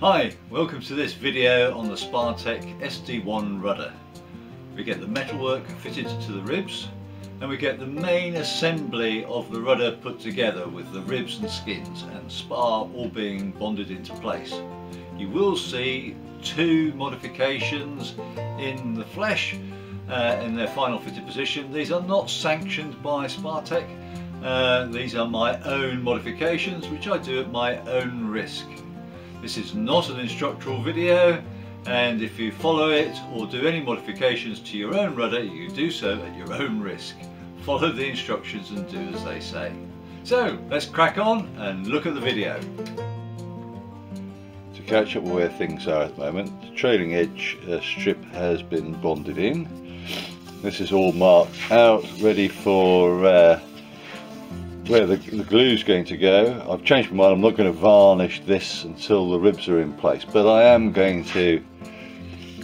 Hi, welcome to this video on the Spacek SD1 rudder. We get the metalwork fitted to the ribs and we get the main assembly of the rudder put together with the ribs and skins and spar all being bonded into place. You will see two modifications in the flesh uh, in their final fitted position. These are not sanctioned by Spacek. Uh, these are my own modifications which I do at my own risk. This is not an instructional video and if you follow it or do any modifications to your own rudder you do so at your own risk. Follow the instructions and do as they say. So let's crack on and look at the video. To catch up where things are at the moment, the trailing edge uh, strip has been bonded in. This is all marked out, ready for uh, where the, the glue is going to go. I've changed my mind, I'm not going to varnish this until the ribs are in place, but I am going to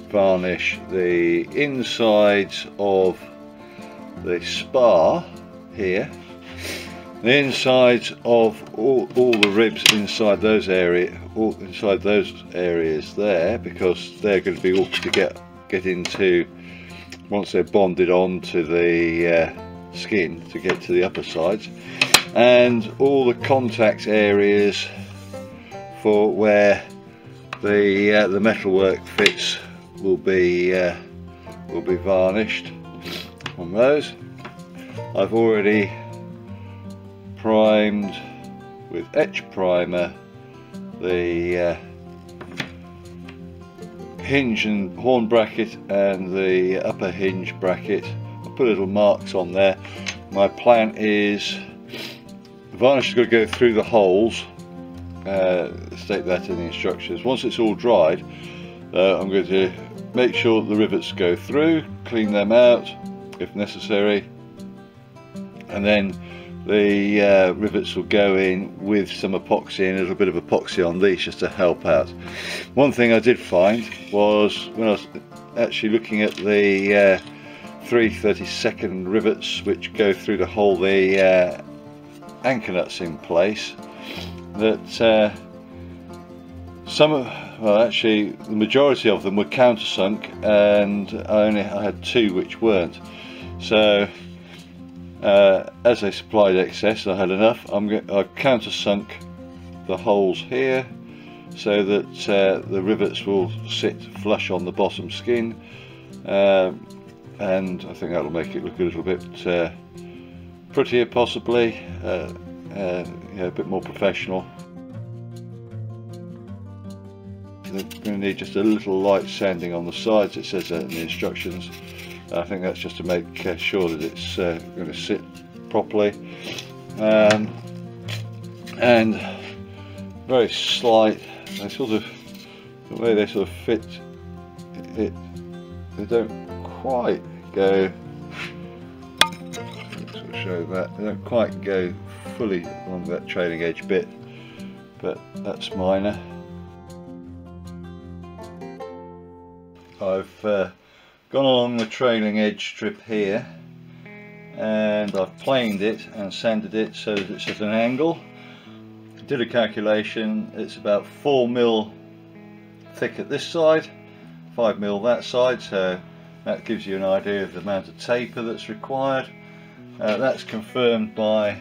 varnish the insides of the spar here, the insides of all, all the ribs inside those area, all inside those areas there, because they're going to be all to get get into once they're bonded onto the uh, skin to get to the upper sides and all the contact areas for where the uh, the metalwork fits will be uh, will be varnished on those. I've already primed with etch primer the uh, hinge and horn bracket and the upper hinge bracket. I put little marks on there. My plan is the varnish is going to go through the holes, uh, state that in the instructions. Once it's all dried, uh, I'm going to make sure the rivets go through, clean them out if necessary, and then the uh, rivets will go in with some epoxy and a little bit of epoxy on these just to help out. One thing I did find was when I was actually looking at the uh, 332nd rivets which go through to hold the uh, anchor nuts in place that uh, some of well actually the majority of them were countersunk and I only I had two which weren't. So uh, as they supplied excess I had enough. I'm I've countersunk the holes here so that uh, the rivets will sit flush on the bottom skin um, and I think that'll make it look a little bit uh, prettier possibly, uh, uh, a bit more professional. They're going to need just a little light sanding on the sides, it says that in the instructions. I think that's just to make uh, sure that it's uh, going to sit properly. Um, and very slight, they sort of, the way they sort of fit it, they don't quite go show that. They don't quite go fully along that trailing edge bit, but that's minor. I've uh, gone along the trailing edge strip here and I've planed it and sanded it so that it's at an angle. Did a calculation, it's about 4 mil thick at this side, 5 mil that side, so that gives you an idea of the amount of taper that's required. Uh, that's confirmed by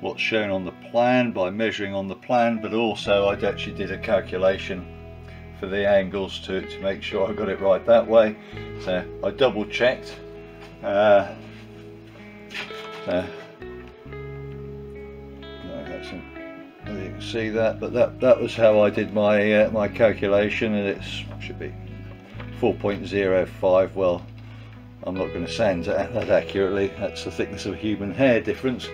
what's shown on the plan, by measuring on the plan, but also I actually did a calculation for the angles to, to make sure I got it right that way. So I double checked. Uh, so, you can see that, but that that was how I did my uh, my calculation, and it should be 4.05. Well, I'm not going to sand that, that accurately. That's the thickness of a human hair difference.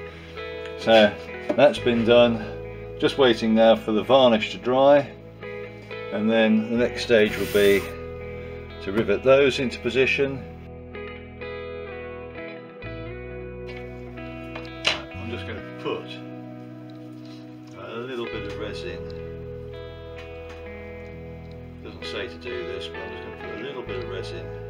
So that's been done. Just waiting now for the varnish to dry. And then the next stage will be to rivet those into position. I'm just going to put a little bit of resin. Doesn't say to do this but I'm just going to put a little bit of resin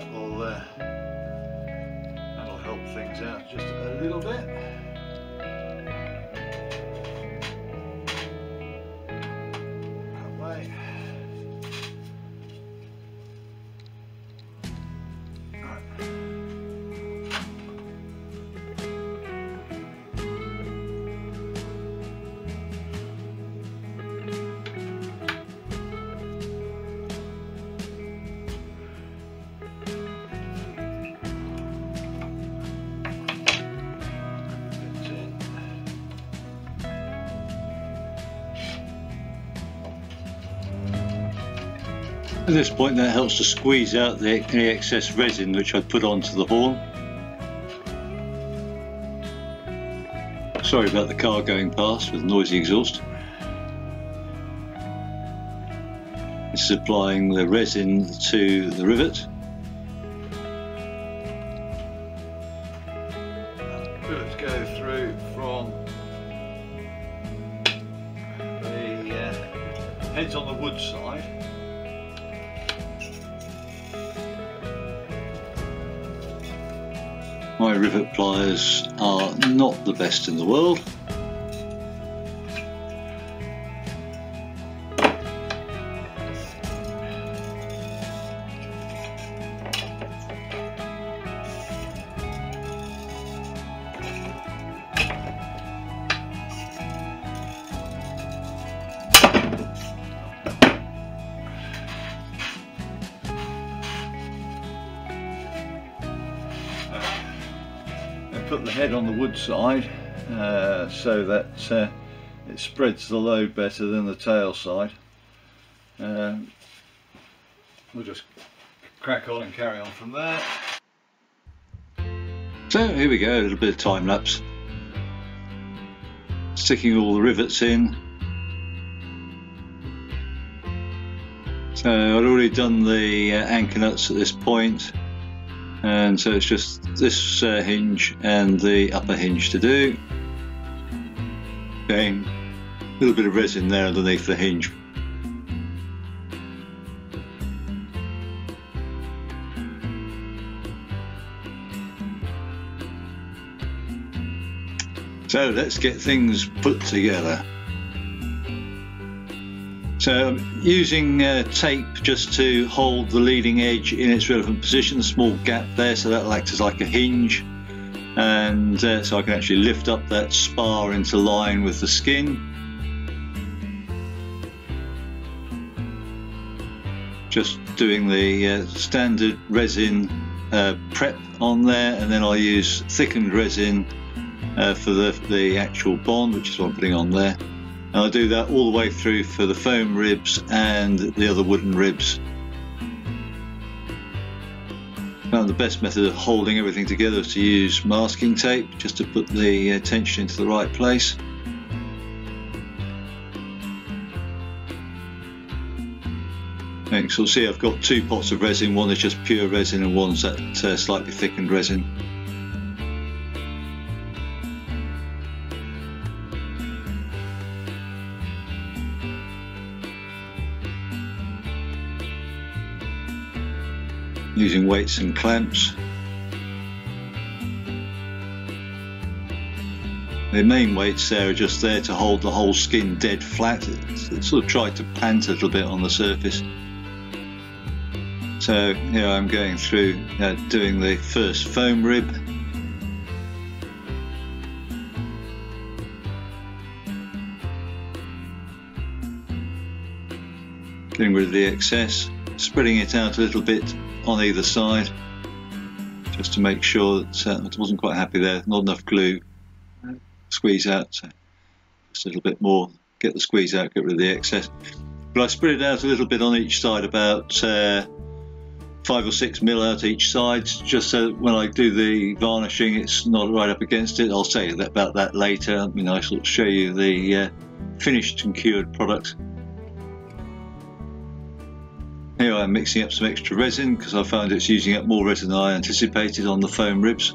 that will uh, that'll help things out just a little bit. At this point that helps to squeeze out the, excess resin which I'd put onto the horn. Sorry about the car going past with noisy exhaust. Is applying the resin to the rivet. Are not the best in the world. Head on the wood side uh, so that uh, it spreads the load better than the tail side. Um, we'll just crack on and carry on from there. So here we go, a little bit of time lapse. Sticking all the rivets in. So I'd already done the uh, anchor nuts at this point, and so it's just this uh, hinge and the upper hinge to do. Again, a little bit of resin there underneath the hinge. So let's get things put together. So using uh, tape just to hold the leading edge in its relevant position, small gap there, so that'll act as like a hinge. And uh, so I can actually lift up that spar into line with the skin. Just doing the uh, standard resin uh, prep on there, and then I'll use thickened resin uh, for the, the actual bond, which is what I'm putting on there. And I'll do that all the way through for the foam ribs and the other wooden ribs. Found the best method of holding everything together is to use masking tape just to put the uh, tension into the right place. And so see I've got two pots of resin, one is just pure resin and one's that uh, slightly thickened resin. Using weights and clamps. The main weights there are just there to hold the whole skin dead flat. Sort of tried to pant a little bit on the surface. So here I'm going through uh, doing the first foam rib. Getting rid of the excess, spreading it out a little bit on either side just to make sure that uh, I wasn't quite happy there, not enough glue, squeeze out, so just a little bit more, get the squeeze out, get rid of the excess. But I spread it out a little bit on each side, about uh, five or six mil out each side, just so when I do the varnishing it's not right up against it. I'll say about that later, I mean I shall show you the uh, finished and cured product. Here I'm mixing up some extra resin because I found it's using up more resin than I anticipated on the foam ribs.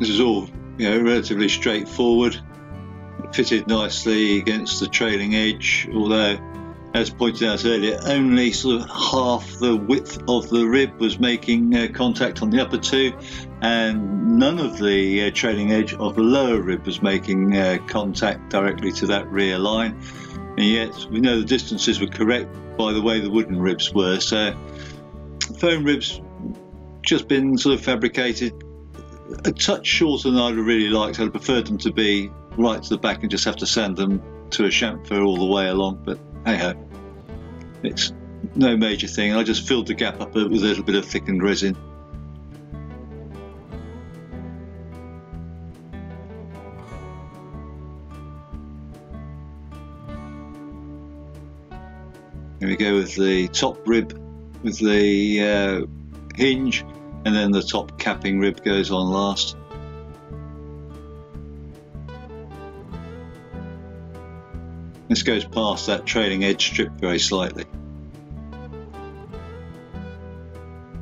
This is all you know relatively straightforward. Fitted nicely against the trailing edge, although as pointed out earlier, only sort of half the width of the rib was making uh, contact on the upper two, and none of the uh, trailing edge of the lower rib was making uh, contact directly to that rear line. And yet, we know the distances were correct by the way the wooden ribs were. So, foam ribs just been sort of fabricated a touch shorter than I'd have really liked. I'd have preferred them to be right to the back and just have to sand them to a chamfer all the way along. But hey ho, it's no major thing. I just filled the gap up with a little bit of thickened resin. Here we go with the top rib with the uh, hinge and then the top capping rib goes on last. This goes past that trailing edge strip very slightly.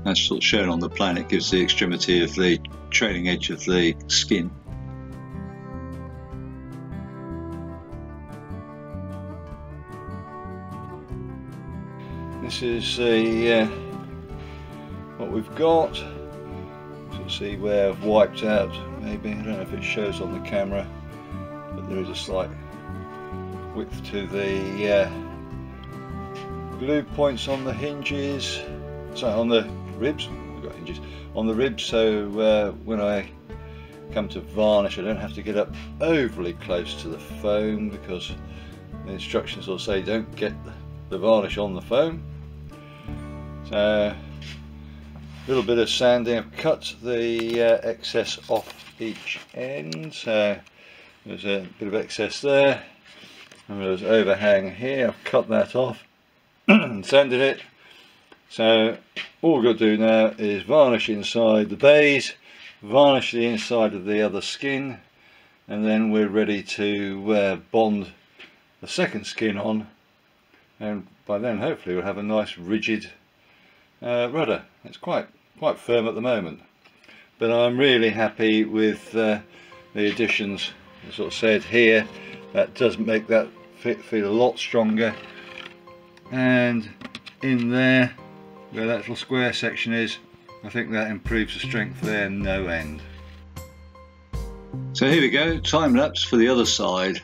As sort of shown on the plan, it gives the extremity of the trailing edge of the skin. This is a uh, what we've got. So see where I've wiped out. Maybe I don't know if it shows on the camera, but there is a slight width to the uh, glue points on the hinges, so on the ribs, we've got hinges, on the ribs so uh, when I come to varnish I don't have to get up overly close to the foam because the instructions will say don't get the varnish on the foam. So little bit of sanding, I've cut the uh, excess off each end, so there's a bit of excess there. And there's overhang here. I've cut that off and sanded it. So all we've got to do now is varnish inside the base varnish the inside of the other skin and then we're ready to uh, bond the second skin on. And by then hopefully we'll have a nice rigid uh, rudder. It's quite quite firm at the moment but I'm really happy with uh, the additions as sort of said here that does make that fit feel a lot stronger and in there where that little square section is I think that improves the strength there no end. So here we go, time lapse for the other side.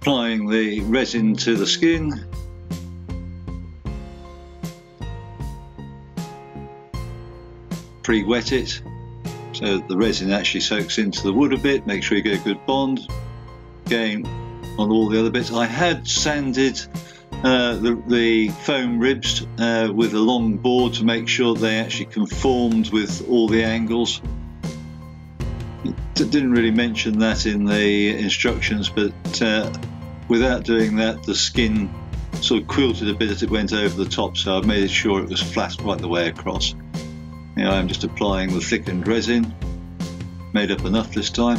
Applying the resin to the skin. Pre-wet it so the resin actually soaks into the wood a bit, make sure you get a good bond again on all the other bits. I had sanded uh, the, the, foam ribs uh, with a long board to make sure they actually conformed with all the angles. it didn't really mention that in the instructions, but uh, without doing that, the skin sort of quilted a bit as it went over the top, so I made sure it was flat right the way across. Now I'm just applying the thickened resin, made up enough this time.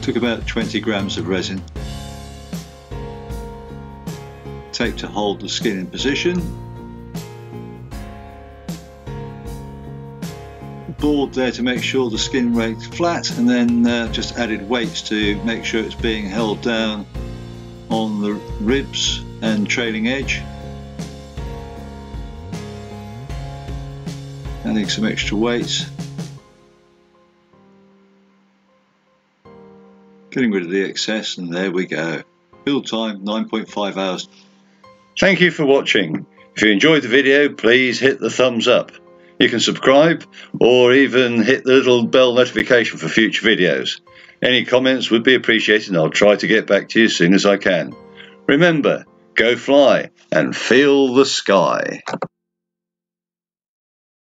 Took about 20 grams of resin. Tape to hold the skin in position. Board there to make sure the skin lays flat and then uh, just added weights to make sure it's being held down on the ribs and trailing edge. Adding some extra weights. Getting rid of the excess and there we go. Build time 9.5 hours. Thank you for watching. If you enjoyed the video please hit the thumbs up. You can subscribe or even hit the little bell notification for future videos. Any comments would be appreciated and I'll try to get back to you as soon as I can. Remember, go fly and feel the sky.